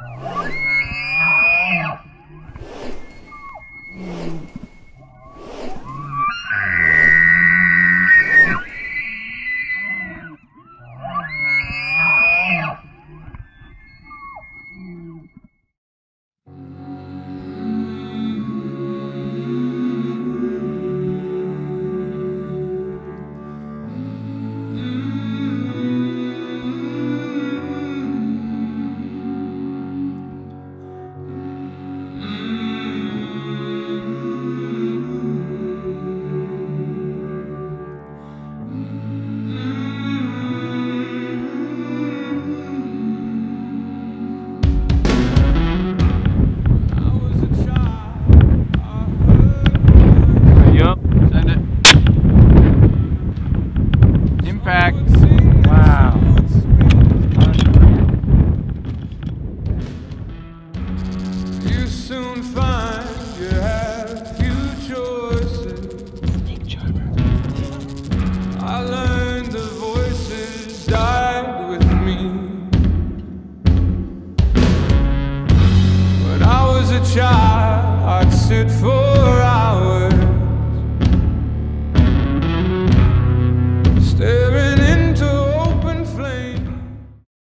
Yup. Impact. Wow. You soon find you have few choices. I learned the voices died with me. When I was a child, I'd sit for